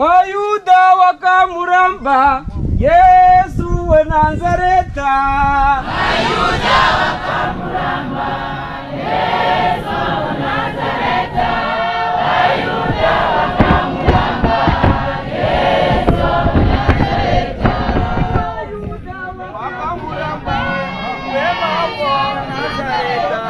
wayuda wakamuramba yesu we nazareta. Wayuda wakamuramba yesu we nazareta. Wayuda wakamuramba yesu we nazareta. Wayuda wakamuramba yesu we nazareta.